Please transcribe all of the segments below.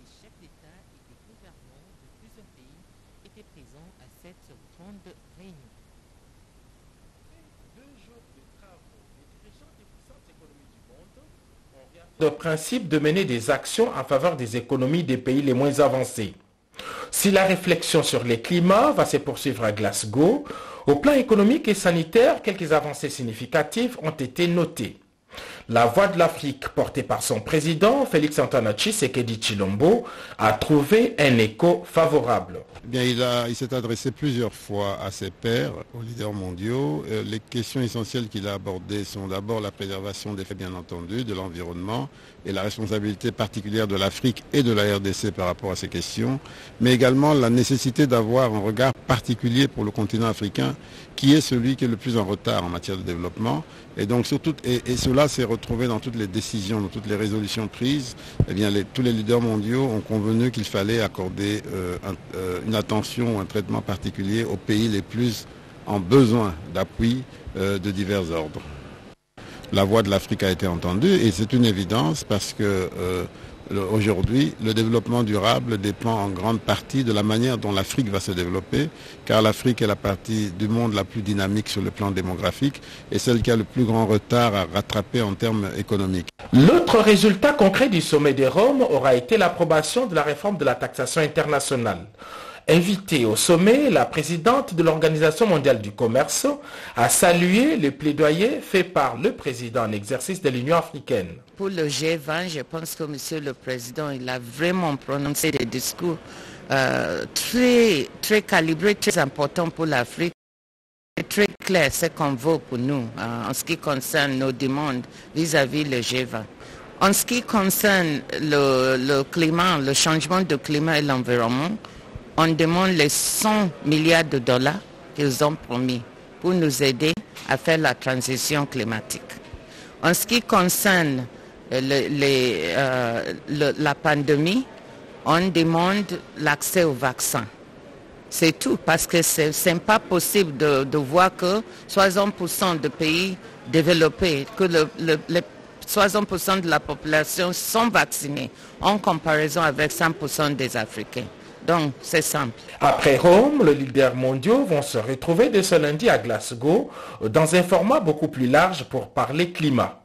des chefs d'État et des gouvernements de plusieurs pays étaient présents à cette grande réunion. de principe de mener des actions en faveur des économies des pays les moins avancés. Si la réflexion sur les climats va se poursuivre à Glasgow, au plan économique et sanitaire, quelques avancées significatives ont été notées. La voix de l'Afrique, portée par son président, Félix Antoine Tshisekedi Chilombo, a trouvé un écho favorable. Eh il s'est adressé plusieurs fois à ses pairs, aux leaders mondiaux. Euh, les questions essentielles qu'il a abordées sont d'abord la préservation des faits, bien entendu, de l'environnement et la responsabilité particulière de l'Afrique et de la RDC par rapport à ces questions, mais également la nécessité d'avoir un regard particulier pour le continent africain, qui est celui qui est le plus en retard en matière de développement. Et donc, et, cela s'est retrouvé dans toutes les décisions, dans toutes les résolutions prises. Eh bien, tous les leaders mondiaux ont convenu qu'il fallait accorder euh, euh, une attention, un traitement particulier aux pays les plus en besoin d'appui euh, de divers ordres. La voix de l'Afrique a été entendue et c'est une évidence parce que Aujourd'hui, le développement durable dépend en grande partie de la manière dont l'Afrique va se développer, car l'Afrique est la partie du monde la plus dynamique sur le plan démographique et celle qui a le plus grand retard à rattraper en termes économiques. L'autre résultat concret du sommet des Roms aura été l'approbation de la réforme de la taxation internationale. Invitée au sommet, la présidente de l'Organisation mondiale du commerce a salué le plaidoyer fait par le président en exercice de l'Union africaine. Pour le G20, je pense que Monsieur le Président, il a vraiment prononcé des discours euh, très, très calibrés, très importants pour l'Afrique. Très clair ce qu'on veut pour nous euh, en ce qui concerne nos demandes vis-à-vis le G20. En ce qui concerne le, le climat, le changement de climat et l'environnement, on demande les 100 milliards de dollars qu'ils ont promis pour nous aider à faire la transition climatique. En ce qui concerne euh, euh, la pandémie, on demande l'accès au vaccin. C'est tout, parce que ce n'est pas possible de, voir que 60% de pays développés, que le, 60% de la population sont vaccinés en comparaison avec 100% des Africains. Après Rome, les leaders mondiaux vont se retrouver dès ce lundi à Glasgow dans un format beaucoup plus large pour parler climat.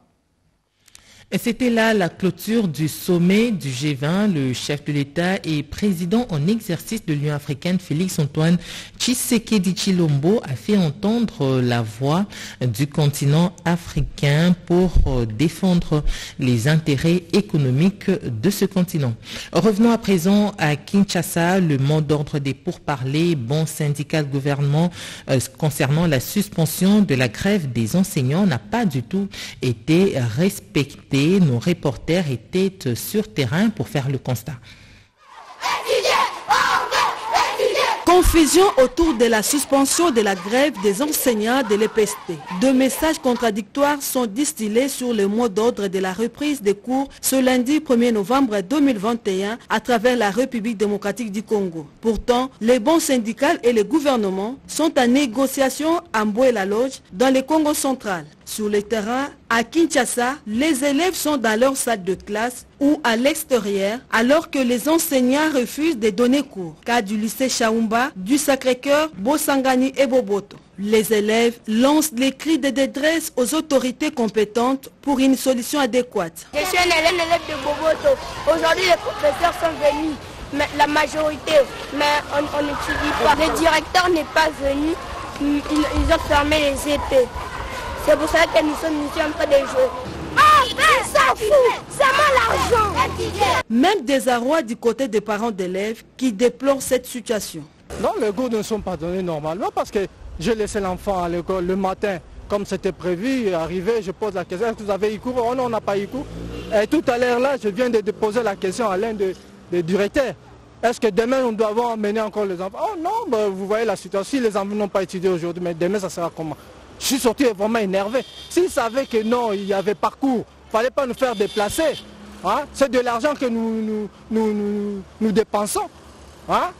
C'était là la clôture du sommet du G20. Le chef de l'État et président en exercice de l'Union africaine, Félix Antoine Tshisekedi Chilombo, a fait entendre la voix du continent africain pour euh, défendre les intérêts économiques de ce continent. Revenons à présent à Kinshasa. Le mot d'ordre des pourparlers, bon syndicat de gouvernement euh, concernant la suspension de la grève des enseignants n'a pas du tout été respecté nos reporters étaient sur terrain pour faire le constat. Confusion autour de la suspension de la grève des enseignants de l'EPST. Deux messages contradictoires sont distillés sur le mot d'ordre de la reprise des cours ce lundi 1er novembre 2021 à travers la République démocratique du Congo. Pourtant, les bons syndicats et le gouvernement sont en négociation à la loge dans le Congo central. Sur le terrain, à Kinshasa, les élèves sont dans leur salle de classe ou à l'extérieur, alors que les enseignants refusent de donner cours. Cas du lycée Chaumba, du Sacré-Cœur, Bosangani et Boboto. Les élèves lancent les cris de détresse aux autorités compétentes pour une solution adéquate. Je suis un élève, de Boboto. Aujourd'hui, les professeurs sont venus, mais la majorité, mais on n'étudie pas. Le directeur n'est pas venu, ils ont fermé les épées. C'est pour ça que nous sommes ici en train de. Ah, s'en fout, c'est l'argent. Même des arrois du côté des parents d'élèves qui déplorent cette situation. Non, les cours ne sont pas donnés normalement parce que j'ai laissé l'enfant à l'école le matin comme c'était prévu, arrivé, je pose la question, est-ce que vous avez eu cours? Oh non, on n'a pas eu cours. Et tout à l'heure là, je viens de poser la question à l'un des, directeurs. Est-ce que demain, on doit emmener encore les enfants? Oh non, bah, vous voyez la situation. Si les enfants n'ont pas étudié aujourd'hui, mais demain, ça sera comment? Je suis sorti vraiment énervé. S'ils savaient que non, il y avait parcours, il ne fallait pas nous faire déplacer. Hein. C'est de l'argent que nous, nous, dépensons. Hein.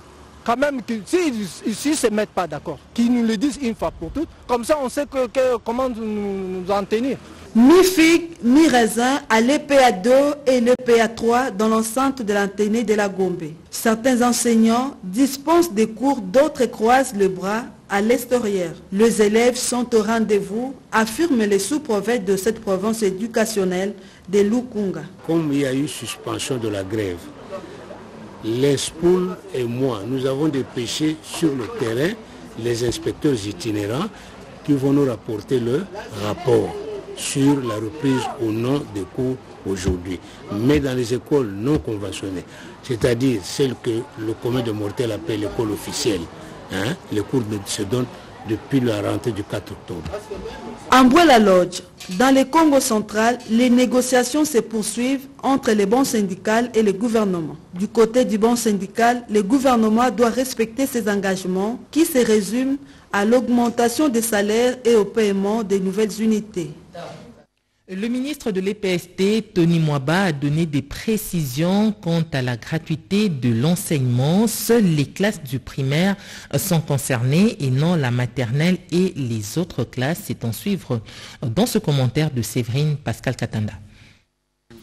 Quand même, s'ils si, ne se mettent pas d'accord, qu'ils nous le disent une fois pour toutes, comme ça on sait que, comment nous, en tenir. Mi-figue, mi-raisin à l'EPA2 et l'EPA3 dans l'enceinte de l'antenne de la Gombe. Certains enseignants dispensent des cours, d'autres croisent le bras à l'extérieur. Les élèves sont au rendez-vous, affirment les sous-prophètes de cette province éducationnelle de Lukunga. Comme il y a eu suspension de la grève, les spoules et moi, nous avons dépêché sur le terrain les inspecteurs itinérants qui vont nous rapporter le rapport sur la reprise ou non des cours aujourd'hui. Mais dans les écoles non conventionnées, c'est-à-dire celles que le commun de mortels appelle l'école officielle, hein, les cours se donnent depuis la rentrée du 4 octobre. En la Lodge, dans le Congo central, les négociations se poursuivent entre les bons syndicales et le gouvernement. Du côté du bon syndical, le gouvernement doit respecter ses engagements qui se résument à l'augmentation des salaires et au paiement des nouvelles unités. Le ministre de l'EPST, Tony Mwaba, a donné des précisions quant à la gratuité de l'enseignement. Seules les classes du primaire sont concernées et non la maternelle et les autres classes. C'est en suivre dans ce commentaire de Séverine Pascal Katanda.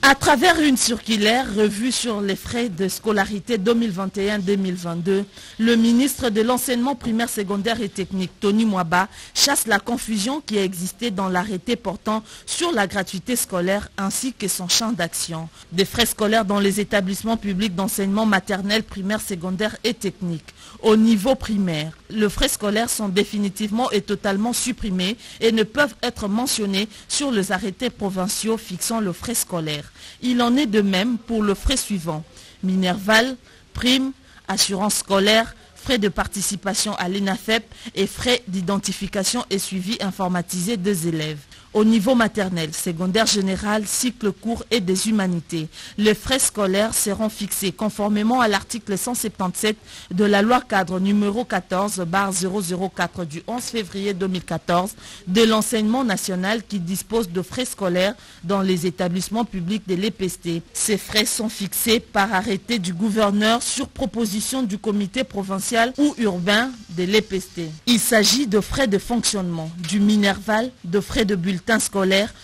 À travers une circulaire revue sur les frais de scolarité 2021-2022, le ministre de l'enseignement primaire, secondaire et technique, Tony Mwaba, chasse la confusion qui a existé dans l'arrêté portant sur la gratuité scolaire ainsi que son champ d'action. Des frais scolaires dans les établissements publics d'enseignement maternel, primaire, secondaire et technique. Au niveau primaire, les frais scolaires sont définitivement et totalement supprimés et ne peuvent être mentionnés sur les arrêtés provinciaux fixant le frais scolaire. Il en est de même pour le frais suivant. Minerval, prime, assurance scolaire, frais de participation à l'ENAFEP et frais d'identification et suivi informatisé des élèves au niveau maternel, secondaire général, cycle court et des humanités. Les frais scolaires seront fixés conformément à l'article 177 de la loi cadre numéro 14 004 du 11 février 2014 de l'enseignement national qui dispose de frais scolaires dans les établissements publics de l'EPST. Ces frais sont fixés par arrêté du gouverneur sur proposition du comité provincial ou urbain de l'EPST. Il s'agit de frais de fonctionnement, du minerval, de frais de bulletin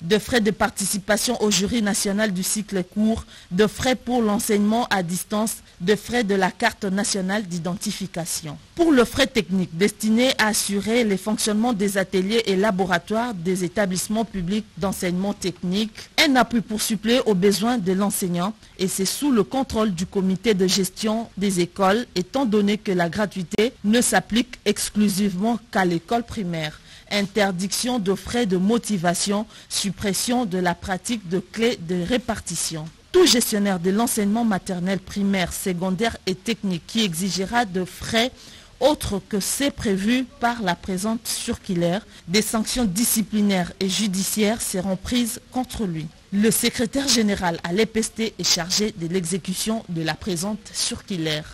de frais de participation au jury national du cycle court, de frais pour l'enseignement à distance, de frais de la carte nationale d'identification. Pour le frais technique destiné à assurer les fonctionnements des ateliers et laboratoires des établissements publics d'enseignement technique, un appui pour suppléer aux besoins de l'enseignant et c'est sous le contrôle du comité de gestion des écoles étant donné que la gratuité ne s'applique exclusivement qu'à l'école primaire interdiction de frais de motivation, suppression de la pratique de clés de répartition. Tout gestionnaire de l'enseignement maternel primaire, secondaire et technique qui exigera de frais autres que ceux prévus par la présente circulaire, des sanctions disciplinaires et judiciaires seront prises contre lui. Le secrétaire général à l'EPST est chargé de l'exécution de la présente circulaire.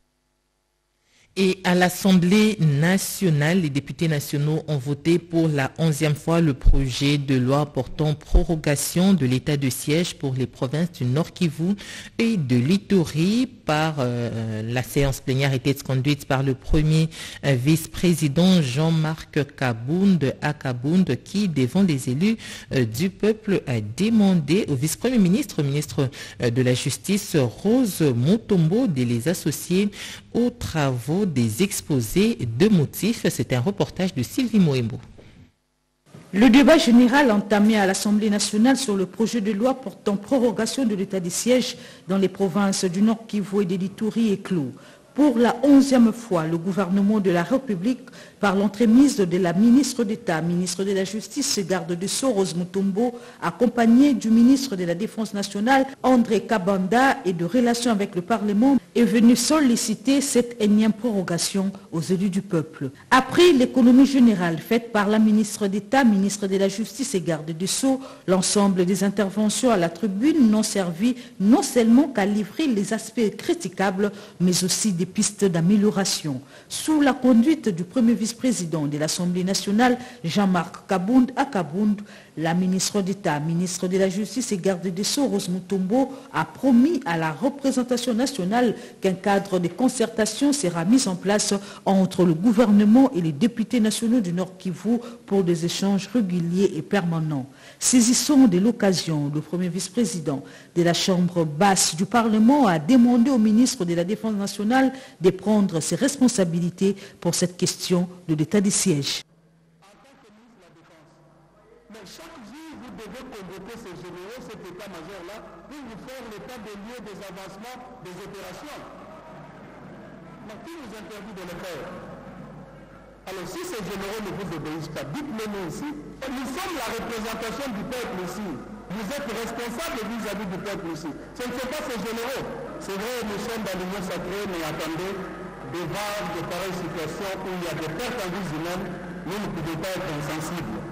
Et à l'Assemblée nationale, les députés nationaux ont voté pour la onzième fois le projet de loi portant prorogation de l'état de siège pour les provinces du Nord Kivu et de l'Ituri par euh, la séance plénière était conduite par le premier euh, vice-président Jean-Marc Kabound à Kabound qui, devant les élus euh, du peuple, a demandé au vice-premier ministre, ministre de la Justice, Rose Montombo, de les associer aux travaux des exposés de motifs. C'est un reportage de Sylvie Moembo. Le débat général entamé à l'Assemblée nationale sur le projet de loi portant prorogation de l'état des sièges dans les provinces du Nord Kivu et de l'Ituri est clos. Pour la onzième fois, le gouvernement de la République, par l'entremise de la ministre d'État, ministre de la Justice et garde de Soros Mutombo, accompagné du ministre de la Défense nationale, André Kabanda, et de relations avec le Parlement, est venu solliciter cette énième prorogation aux élus du peuple. Après l'économie générale faite par la ministre d'État, ministre de la Justice et garde de Sceaux, l'ensemble des interventions à la tribune n'ont servi non seulement qu'à livrer les aspects critiquables, mais aussi des pistes d'amélioration. Sous la conduite du premier vice-président de l'Assemblée nationale, Jean-Marc Kabound à Kabound, La ministre d'État, ministre de la Justice et garde des Sceaux, Rose Mutombo, a promis à la représentation nationale qu'un cadre de concertation sera mis en place entre le gouvernement et les députés nationaux du Nord Kivu pour des échanges réguliers et permanents. Saisissant de l'occasion, le premier vice-président de la Chambre basse du Parlement a demandé au ministre de la Défense nationale de prendre ses responsabilités pour cette question de l'état des sièges. Cet état-major-là, pour vous faire l'état des lieux des avancements des opérations. Mais qui nous interdit de le faire? Alors si ces généraux ne vous obéissent pas, dites-le nous ici. Nous sommes la représentation du peuple ici. Vous êtes responsables vis-à-vis du peuple ici. Ce ne sont pas ces généraux. C'est vrai, nous sommes dans l'Union sacrée, mais attendez, devant de pareilles situations où il y a des pertes en vie humaines, nous ne pouvons pas être insensibles.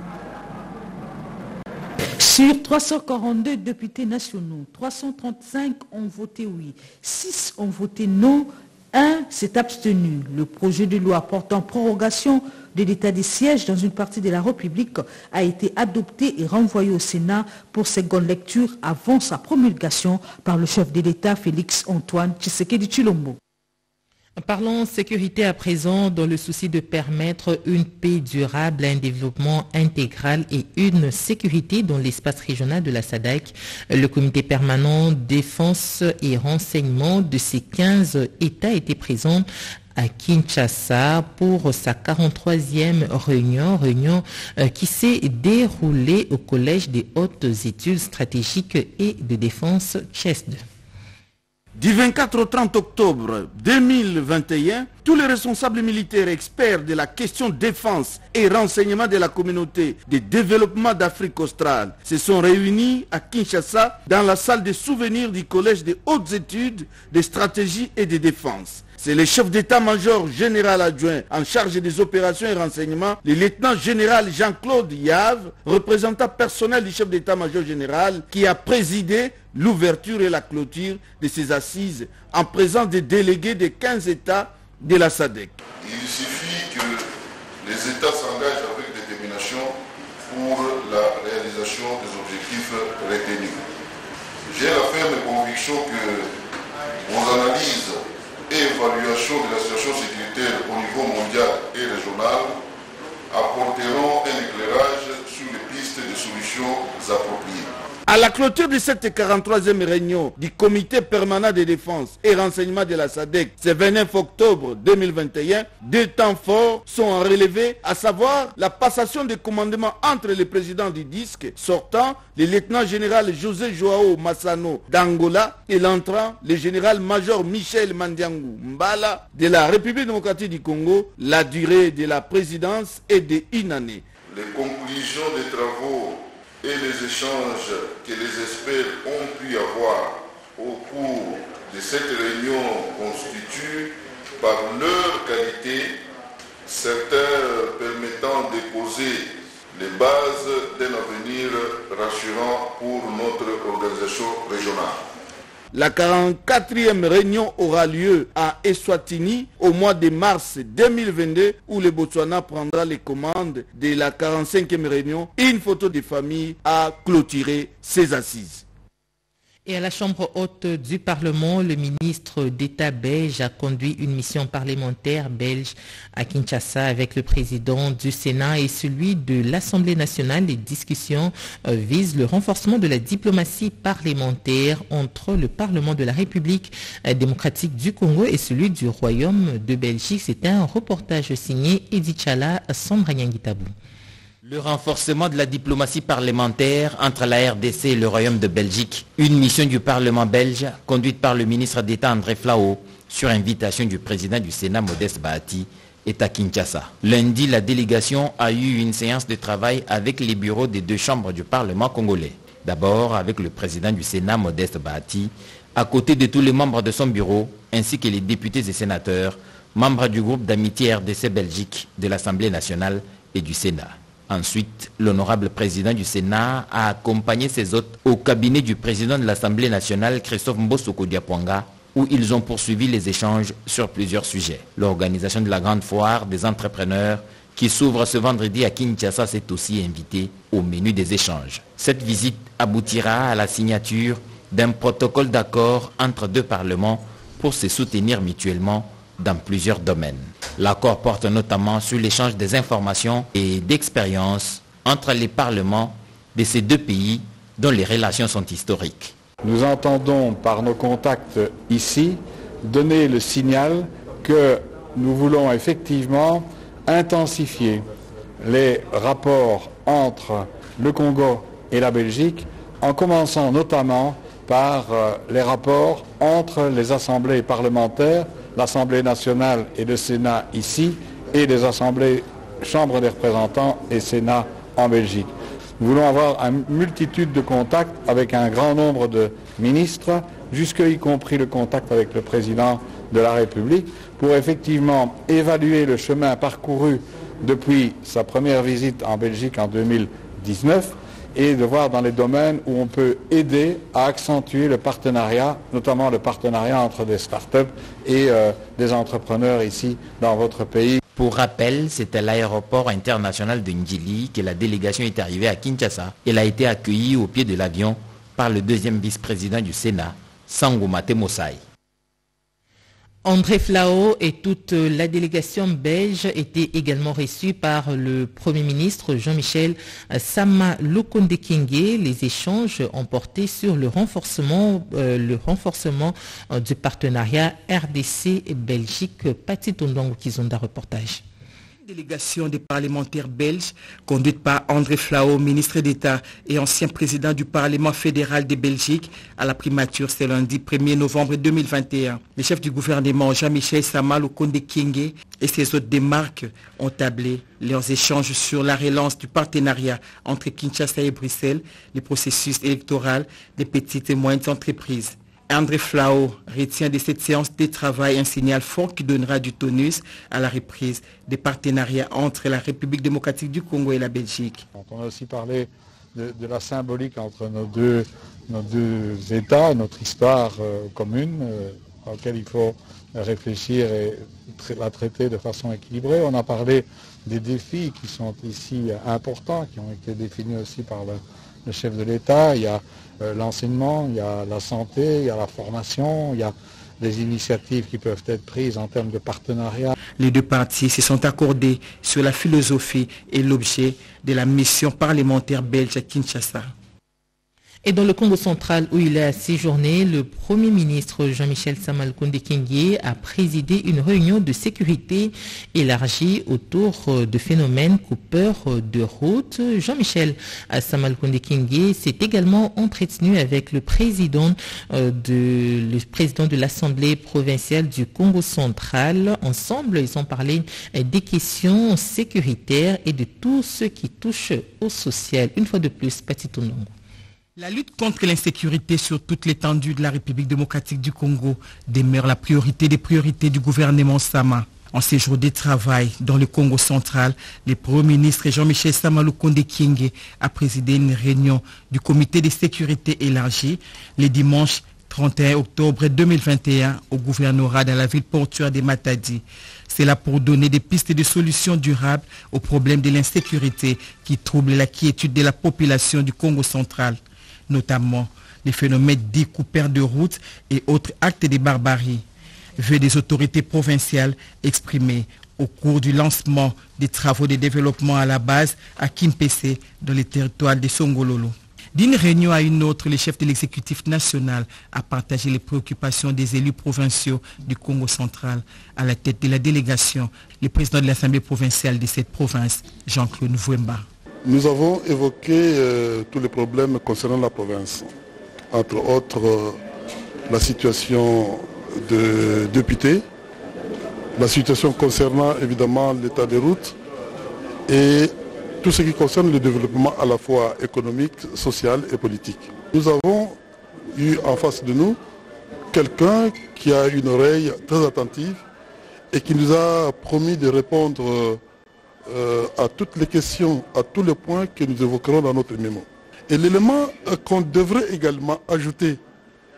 Sur 342 députés nationaux, 335 ont voté oui, 6 ont voté non, 1 s'est abstenu. Le projet de loi portant prorogation de l'état des sièges dans une partie de la République a été adopté et renvoyé au Sénat pour seconde lecture avant sa promulgation par le chef de l'État Félix Antoine Tshisekedi Chilombo. Parlons sécurité à présent dans le souci de permettre une paix durable, un développement intégral et une sécurité dans l'espace régional de la SADC. Le comité permanent défense et renseignement de ces 15 États était présent à Kinshasa pour sa 43e réunion, réunion euh, qui s'est déroulée au Collège des hautes études stratégiques et de défense CHESD. Du 24 au 30 octobre 2021, tous les responsables militaires experts de la question défense et renseignement de la communauté de développement d'Afrique australe se sont réunis à Kinshasa dans la salle de souvenirs du Collège des hautes études de stratégie et de défense. C'est le chef d'état-major général adjoint en charge des opérations et renseignements, le lieutenant général Jean-Claude Yave, représentant personnel du chef d'état-major général, qui a présidé l'ouverture et la clôture de ces assises en présence des délégués des 15 États de la SADC. Il suffit que les États s'engagent avec détermination pour la réalisation des objectifs retenus. J'ai la ferme conviction que vos analyses et évaluation de la situation sécuritaire au niveau mondial et régional apporteront un éclairage sur les pistes de solutions appropriées. À la clôture de cette 43e réunion du comité permanent de défense et renseignement de la SADC, ce 29 octobre 2021, deux temps forts sont relevés, à savoir la passation de commandement entre le président du disque sortant, le lieutenant général José Joao Massano d'Angola et l'entrant, le général-major Michel Mandiangou Mbala de la République démocratique du Congo. La durée de la présidence est de une année. Les conclusions des travaux et les échanges que les experts ont pu avoir au cours de cette réunion constituent par leur qualité certains permettant de poser les bases d'un avenir rassurant pour notre organisation régionale. La 44e réunion aura lieu à Eswatini au mois de mars 2022 où le Botswana prendra les commandes de la 45e réunion. Une photo de famille a clôturé ses assises. Et à la Chambre haute du Parlement, le ministre d'État belge a conduit une mission parlementaire belge à Kinshasa avec le président du Sénat et celui de l'Assemblée nationale. Les discussions euh, visent le renforcement de la diplomatie parlementaire entre le Parlement de la République euh, démocratique du Congo et celui du Royaume de Belgique. C'est un reportage signé Edith Chala Sandra Nyangitabou. Le renforcement de la diplomatie parlementaire entre la RDC et le Royaume de Belgique, une mission du Parlement belge conduite par le ministre d'État André Flao sur invitation du président du Sénat Modeste Bahati est à Kinshasa. Lundi, la délégation a eu une séance de travail avec les bureaux des deux chambres du Parlement congolais. D'abord avec le président du Sénat Modeste Bahati, à côté de tous les membres de son bureau, ainsi que les députés et sénateurs, membres du groupe d'amitié RDC Belgique de l'Assemblée nationale et du Sénat. Ensuite, l'honorable président du Sénat a accompagné ses hôtes au cabinet du président de l'Assemblée nationale, Christophe Mbosoko Diapwanga, où ils ont poursuivi les échanges sur plusieurs sujets. L'organisation de la grande foire des entrepreneurs qui s'ouvre ce vendredi à Kinshasa, s'est aussi invité au menu des échanges. Cette visite aboutira à la signature d'un protocole d'accord entre deux parlements pour se soutenir mutuellement dans plusieurs domaines. L'accord porte notamment sur l'échange des informations et d'expériences entre les parlements de ces deux pays dont les relations sont historiques. Nous entendons par nos contacts ici donner le signal que nous voulons effectivement intensifier les rapports entre le Congo et la Belgique, en commençant notamment par euh, les rapports entre les assemblées parlementaires, l'Assemblée nationale et le Sénat ici, et les assemblées Chambre des représentants et Sénat en Belgique. Nous voulons avoir une multitude de contacts avec un grand nombre de ministres, jusque y compris le contact avec le président de la République, pour effectivement évaluer le chemin parcouru depuis sa première visite en Belgique en 2019 et de voir dans les domaines où on peut aider à accentuer le partenariat, notamment le partenariat entre des start-up et euh, des entrepreneurs ici dans votre pays. Pour rappel, c'est à l'aéroport international de Ndjili que la délégation est arrivée à Kinshasa. Elle a été accueillie au pied de l'avion par le deuxième vice-président du Sénat, Sangoumate Mosai. André Flao et toute la délégation belge étaient également reçus par le Premier ministre Jean-Michel Sama Lukonde Les échanges ont porté sur le renforcement, euh, euh, du partenariat RDC-Belgique. Pati Tondong Kizonda reportage délégation des parlementaires belges, conduite par André Flao, ministre d'État et ancien président du Parlement fédéral de Belgique, à la primature ce lundi 1er novembre 2021. Les chefs du gouvernement Jean-Michel Samal Okonde et ses autres démarques ont tablé leurs échanges sur la relance du partenariat entre Kinshasa et Bruxelles, les processus électoraux des petites et moyennes entreprises. André Flao retient de cette séance de travail un signal fort qui donnera du tonus à la reprise des partenariats entre la République démocratique du Congo et la Belgique. On a aussi parlé de, la symbolique entre nos deux, États, notre histoire euh, commune, euh, à laquelle il faut réfléchir et la traiter de façon équilibrée. On a parlé des défis qui sont ici importants, qui ont été définis aussi par le, le chef de l'État. Il y a euh, l'enseignement, il y a la santé, il y a la formation, il y a des initiatives qui peuvent être prises en termes de partenariat. Les deux parties se sont accordées sur la philosophie et l'objet de la mission parlementaire belge à Kinshasa. Et dans le Congo central où il a séjourné, le Premier ministre Jean-Michel Samal a présidé une réunion de sécurité élargie autour de phénomènes coupeurs de route. Jean-Michel Samal Kondé s'est également entretenu avec le président euh, de, président de l'Assemblée provinciale du Congo central. Ensemble, ils ont parlé des questions sécuritaires et de tout ce qui touche au social. Une fois de plus, Petit Tonongo. La lutte contre l'insécurité sur toute l'étendue de la République démocratique du Congo demeure la priorité des priorités du gouvernement Sama. En ces jours de travail dans le Congo central, le Premier ministre Jean-Michel Samaloukonde Kienge a présidé une réunion du comité de sécurité élargie le dimanche 31 octobre 2021 au gouvernorat dans la ville portuaire de Matadi. C'est là pour donner des pistes de solutions durables au problème de l'insécurité qui trouble la quiétude de la population du Congo central notamment les phénomènes dits de route et autres actes de barbarie, vu des autorités provinciales exprimées au cours du lancement des travaux de développement à la base à Kimpese, dans les territoires de Songololo. D'une réunion à une autre, le chef de l'exécutif national a partagé les préoccupations des élus provinciaux du Congo central. À la tête de la délégation, le président de l'Assemblée provinciale de cette province, Jean-Claude Vouemba. Nous avons évoqué euh, tous les problèmes concernant la province, entre autres euh, la situation de députés, la situation concernant évidemment l'état des routes et tout ce qui concerne le développement à la fois économique, social et politique. Nous avons eu en face de nous quelqu'un qui a une oreille très attentive et qui nous a promis de répondre euh, euh, à toutes les questions, à tous les points que nous évoquerons dans notre mémo. Et l'élément euh, qu'on devrait également ajouter,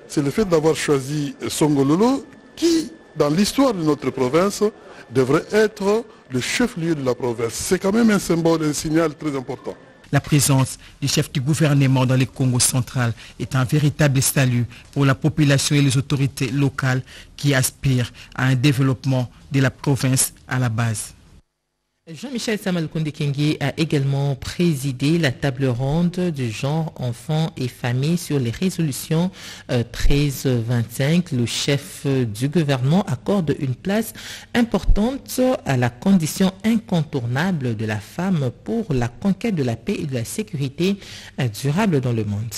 c'est le fait d'avoir choisi Songololo qui, dans l'histoire de notre province, devrait être le chef-lieu de la province. C'est quand même un symbole, un signal très important. La présence du chef du gouvernement dans le Congo central est un véritable salut pour la population et les autorités locales qui aspirent à un développement de la province à la base. Jean-Michel Samalkonde Kenge a également présidé la table ronde du genre enfants et familles sur les résolutions 1325. Euh, Le chef du gouvernement accorde une place importante à la condition incontournable de la femme pour la conquête de la paix et de la sécurité euh, durable dans le monde.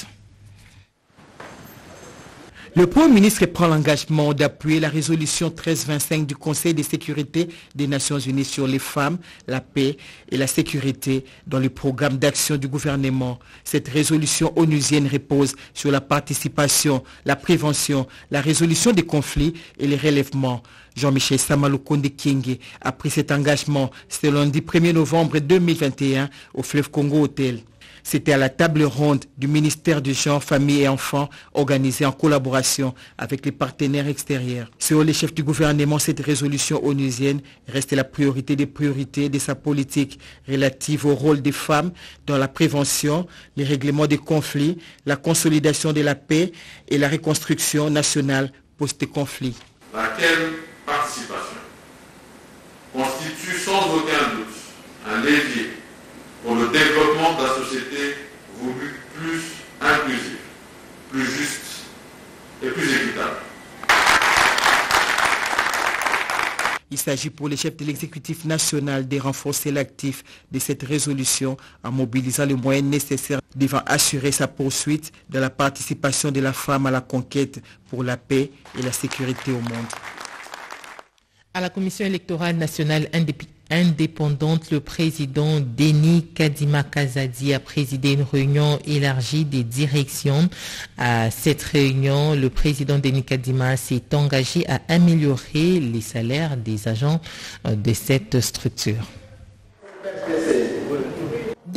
Le Premier ministre prend l'engagement d'appuyer la résolution 1325 du Conseil de sécurité des Nations Unies sur les femmes, la paix et la sécurité dans le programme d'action du gouvernement. Cette résolution onusienne repose sur la participation, la prévention, la résolution des conflits et les relèvements. Jean-Michel Samaloukonde King a pris cet engagement ce lundi 1er novembre 2021 au fleuve Congo Hotel. C'était à la table ronde du ministère du Genre, Famille et Enfants, organisée en collaboration avec les partenaires extérieurs. Selon les chefs du gouvernement, cette résolution onusienne reste la priorité des priorités de sa politique relative au rôle des femmes dans la prévention, les règlements des conflits, la consolidation de la paix et la reconstruction nationale post-conflit. Laquelle participation constitue sans aucun doute un levier pour le développement de la société voulue plus inclusive, plus juste et plus équitable. Il s'agit pour les chefs de l'exécutif national de renforcer l'actif de cette résolution en mobilisant les moyens nécessaires devant assurer sa poursuite de la participation de la femme à la conquête pour la paix et la sécurité au monde. À la Commission électorale nationale indépendante, le président Denis Kadima Kazadi a présidé une réunion élargie des directions. À cette réunion, le président Denis Kadima s'est engagé à améliorer les salaires des agents de cette structure.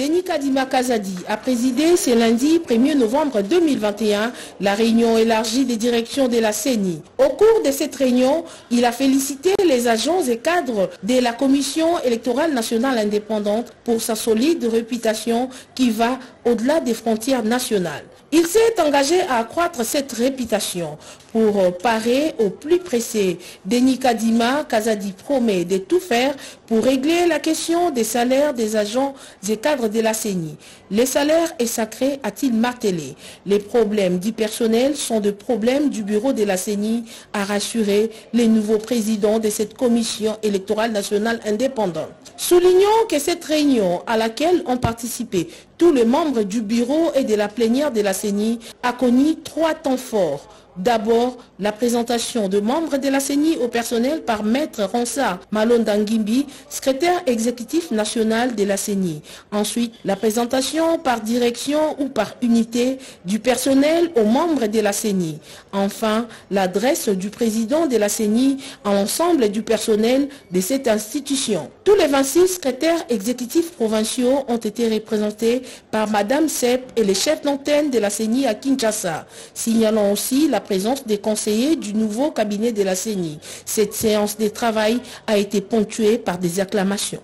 Denis Kadima Kazadi a présidé ce lundi 1er novembre 2021 la réunion élargie des directions de la CENI. Au cours de cette réunion, il a félicité les agents et cadres de la Commission électorale nationale indépendante pour sa solide réputation qui va au-delà des frontières nationales. Il s'est engagé à accroître cette réputation pour parer au plus pressé. Denis Kadima Kazadi promet de tout faire pour régler la question des salaires des agents et cadres de la CENI. Les salaires est sacré, a-t-il martelé. Les problèmes du personnel sont des problèmes du bureau de la CENI, a rassuré les nouveaux présidents de cette commission électorale nationale indépendante. Soulignons que cette réunion à laquelle ont participé tous les membres du bureau et de la plénière de la CENI a connu trois temps forts. D'abord, la présentation de membres de la CENI au personnel par Maître Ronsard Malondangimbi, secrétaire exécutif national de la CENI. Ensuite, la présentation par direction ou par unité du personnel aux membres de la CENI. Enfin, l'adresse du président de la CENI à l'ensemble du personnel de cette institution. Tous les 26 secrétaires exécutifs provinciaux ont été représentés par Madame Sepp et les chefs d'antenne de la CENI à Kinshasa. Signalons aussi la présence des conseillers du nouveau cabinet de la CENI. Cette séance de travail a été ponctuée par des acclamations.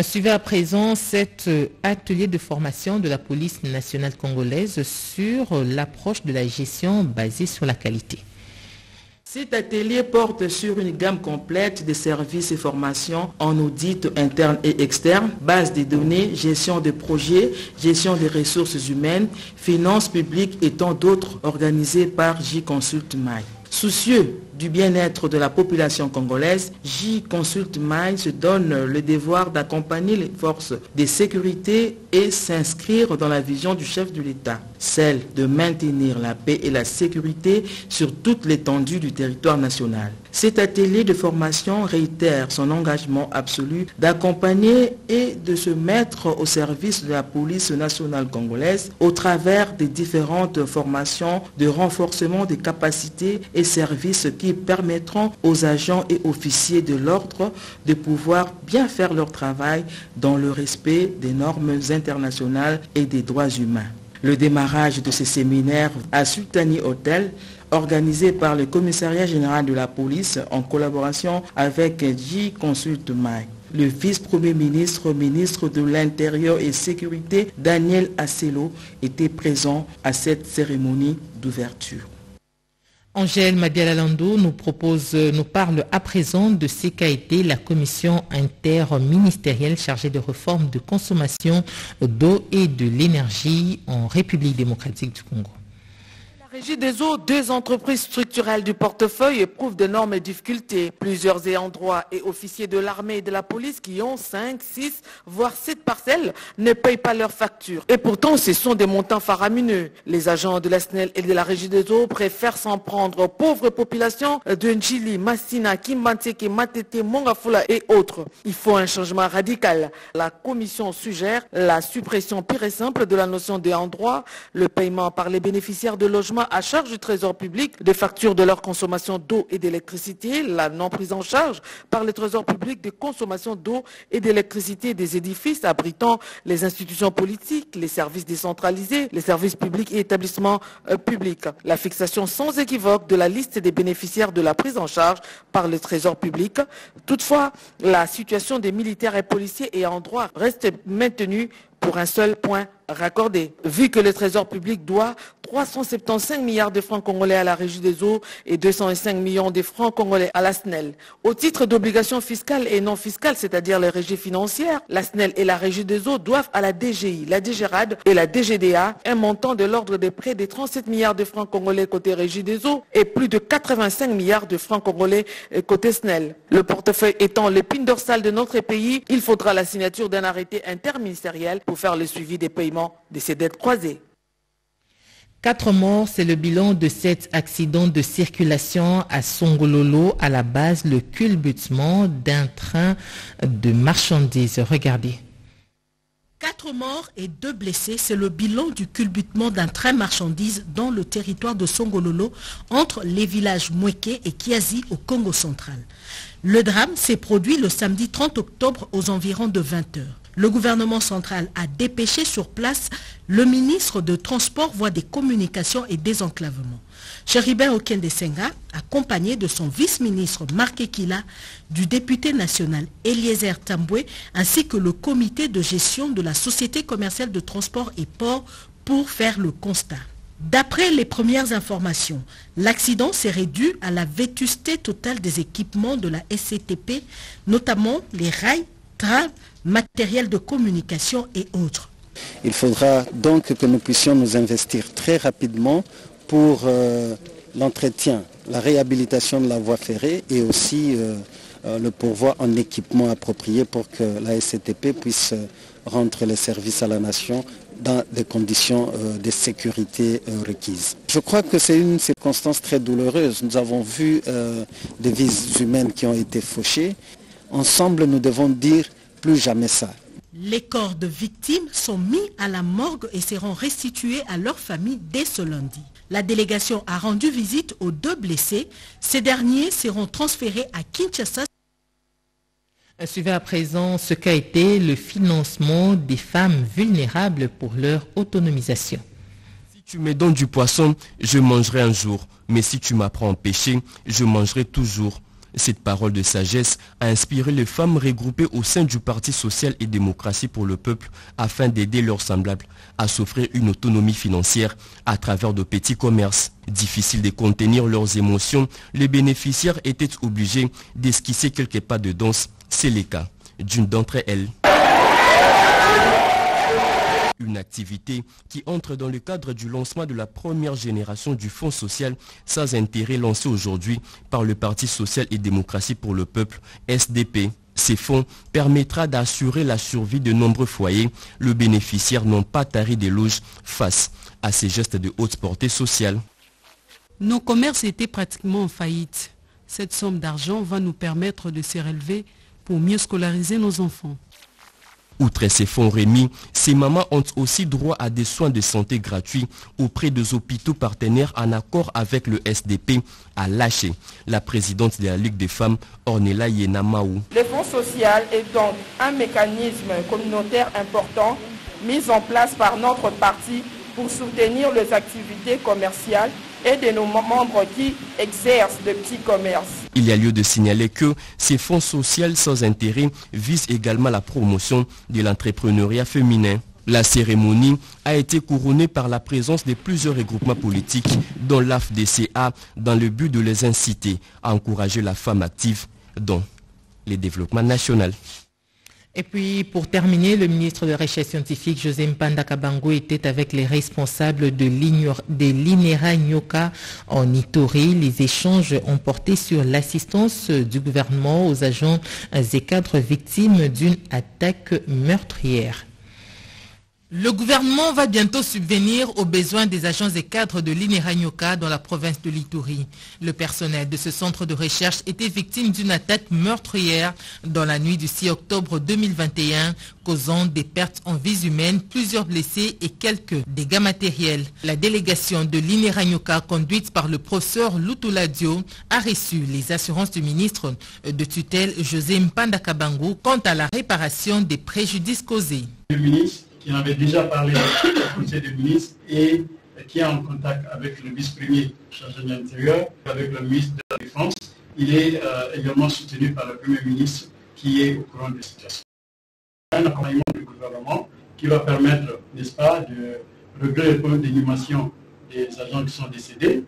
Suivez à présent cet atelier de formation de la police nationale congolaise sur l'approche de la gestion basée sur la qualité. Cet atelier porte sur une gamme complète de services et formations en audit interne et externe, base des données, gestion de projets, gestion des ressources humaines, finances publiques et tant d'autres organisés par J-Consult. Soucieux du bien-être de la population congolaise, J-Consult MAI se donne le devoir d'accompagner les forces de sécurité et s'inscrire dans la vision du chef de l'État, celle de maintenir la paix et la sécurité sur toute l'étendue du territoire national. Cet atelier de formation réitère son engagement absolu d'accompagner et de se mettre au service de la police nationale congolaise au travers des différentes formations de renforcement des capacités et services qui permettront aux agents et officiers de l'ordre de pouvoir bien faire leur travail dans le respect des normes internationales et des droits humains. Le démarrage de ce séminaire à Sultani Hotel organisé par le commissariat général de la police en collaboration avec J Consult Mike. Le vice-premier ministre, ministre de l'Intérieur et Sécurité, Daniel Asselo, était présent à cette cérémonie d'ouverture. Angèle Madialalando nous propose, nous parle à présent de ce qu'a été la commission interministérielle chargée de réforme de consommation d'eau et de l'énergie en République démocratique du Congo. Régie des eaux, deux entreprises structurelles du portefeuille éprouvent d'énormes difficultés. Plusieurs ayants droit et officiers de l'armée et de la police qui ont 5, 6, voire 7 parcelles ne payent pas leurs factures. Et pourtant, ce sont des montants faramineux. Les agents de la SNEL et de la Régie des eaux préfèrent s'en prendre aux pauvres populations de Njili, Massina, Kimbanteke, Matete, Mongafula et autres. Il faut un changement radical. La commission suggère la suppression pure et simple de la notion des droit, le paiement par les bénéficiaires de logements à charge du trésor public des factures de leur consommation d'eau et d'électricité, la non prise en charge par le trésor public des consommations d'eau et d'électricité des édifices abritant les institutions politiques, les services décentralisés, les services publics et établissements euh, publics. La fixation sans équivoque de la liste des bénéficiaires de la prise en charge par le trésor public. Toutefois, la situation des militaires et policiers ayant droit reste maintenue pour un seul point raccordé. Vu que le Trésor public doit 375 milliards de francs congolais à la Régie des eaux et 205 millions de francs congolais à la SNEL. Au titre d'obligations fiscales et non fiscales, c'est-à-dire les régies financières, la SNEL et la Régie des eaux doivent à la DGI, la DGRAD et la DGDA un montant de l'ordre de près de 37 milliards de francs congolais côté Régie des eaux et plus de 85 milliards de francs congolais côté SNEL. Le portefeuille étant l'épine dorsale de notre pays, il faudra la signature d'un arrêté interministériel pour faire le suivi des paiements de ces dettes croisées. Quatre morts, c'est le bilan de cet accident de circulation à Songololo, à la base le culbutement d'un train de marchandises. Regardez. Quatre morts et deux blessés, c'est le bilan du culbutement d'un train marchandises dans le territoire de Songololo entre les villages Mweke et Kiazi au Congo central. Le drame s'est produit le samedi 30 octobre aux environs de 20 heures. Le gouvernement central a dépêché sur place le ministre de Transport, Voies des Communications et Désenclavement. Cheribin Okende Senga, accompagné de son vice-ministre Marc du député national Eliezer Tamboué, ainsi que le comité de gestion de la Société commerciale de transport et port pour faire le constat. D'après les premières informations, l'accident serait dû à la vétusté totale des équipements de la SCTP, notamment les rails, trains, matériel de communication et autres. Il faudra donc que nous puissions nous investir très rapidement pour euh, l'entretien, la réhabilitation de la voie ferrée et aussi euh, euh, le pourvoi en équipement approprié pour que la SCTP puisse rendre les services à la nation dans des conditions de sécurité requises. Je crois que c'est une circonstance très douloureuse. Nous avons vu des vies humaines qui ont été fauchées. Ensemble, nous devons dire plus jamais ça. Les corps de victimes sont mis à la morgue et seront restitués à leur famille dès ce lundi. La délégation a rendu visite aux deux blessés. Ces derniers seront transférés à Kinshasa. Suivez à présent ce qu'a été le financement des femmes vulnérables pour leur autonomisation. Si tu me donnes du poisson, je mangerai un jour. Mais si tu m'apprends à pêcher, je mangerai toujours. Cette parole de sagesse a inspiré les femmes regroupées au sein du Parti social et démocratie pour le peuple afin d'aider leurs semblables à s'offrir une autonomie financière à travers de petits commerces. Difficile de contenir leurs émotions, les bénéficiaires étaient obligés d'esquisser quelques pas de danse. C'est le cas d'une d'entre elles une activité qui entre dans le cadre du lancement de la première génération du Fonds social sans intérêt lancé aujourd'hui par le Parti social et démocratie pour le peuple, SDP. Ces fonds permettra d'assurer la survie de nombreux foyers. Le bénéficiaire n'ont pas tari des loges face à ces gestes de haute portée sociale. Nos commerces étaient pratiquement en faillite. Cette somme d'argent va nous permettre de se relever pour mieux scolariser nos enfants. Outre ces fonds remis, ces mamans ont aussi droit à des soins de santé gratuits auprès des hôpitaux partenaires en accord avec le SDP, a lâché la présidente de la Ligue des femmes, Ornella Yenamaou. Le fonds social est donc un mécanisme communautaire important mis en place par notre parti pour soutenir les activités commerciales et de nos membres qui exercent de petits commerces. Il y a lieu de signaler que ces fonds sociaux sans intérêt visent également la promotion de l'entrepreneuriat féminin. La cérémonie a été couronnée par la présence de plusieurs regroupements politiques, dont l'AFDCA, dans le but de les inciter à encourager la femme active dans les développements nationaux. Et puis, pour terminer, le ministre de la Recherche scientifique, José Mpanda Kabango, était avec les responsables de l'INERA Nyoka en Itori. Les échanges ont porté sur l'assistance du gouvernement aux agents et cadres victimes d'une attaque meurtrière. Le gouvernement va bientôt subvenir aux besoins des agents et cadres de l'Ineranyoka dans la province de Lituri. Le personnel de ce centre de recherche était victime d'une attaque meurtrière dans la nuit du 6 octobre 2021, causant des pertes en vies humaines, plusieurs blessés et quelques dégâts matériels. La délégation de l'Ineranyoka, conduite par le professeur Lutuladio, a reçu les assurances du ministre de tutelle José Mpanda Kabango quant à la réparation des préjudices causés qui en avait déjà parlé au Conseil des ministres et qui est en contact avec le vice-premier chargé de l'Intérieur, avec le ministre de la Défense. Il est euh, également soutenu par le Premier ministre qui est au courant de la situation. Un accompagnement du gouvernement qui va permettre, n'est-ce pas, de régler le problème d'animation des agents qui sont décédés,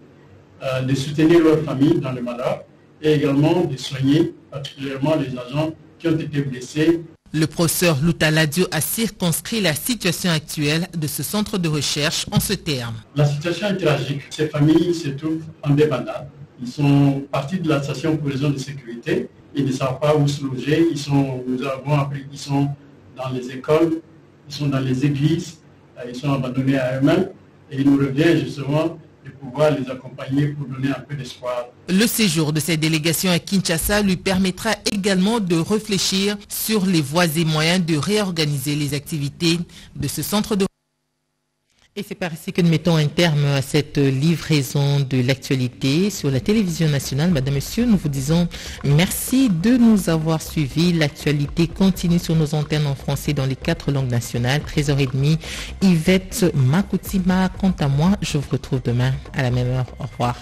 euh, de soutenir leurs familles dans le malheur et également de soigner particulièrement les agents qui ont été blessés le professeur Loutaladio a circonscrit la situation actuelle de ce centre de recherche en ce terme. La situation est tragique. Ces familles se trouvent en débandade. Ils sont partis de la station pour raison de sécurité. Ils ne savent pas où se loger. Ils sont, nous avons appris qu'ils sont dans les écoles, ils sont dans les églises, euh, ils sont abandonnés à eux-mêmes. Et il nous revient justement de pouvoir les accompagner pour donner un peu d'espoir. Le séjour de cette délégation à Kinshasa lui permettra également de réfléchir sur les voies et moyens de réorganiser les activités de ce centre de et c'est par ici que nous mettons un terme à cette livraison de l'actualité sur la télévision nationale. Madame, Monsieur, nous vous disons merci de nous avoir suivis. L'actualité continue sur nos antennes en français dans les quatre langues nationales. 13h30, Yvette Makutima. Quant à moi, je vous retrouve demain à la même heure. Au revoir.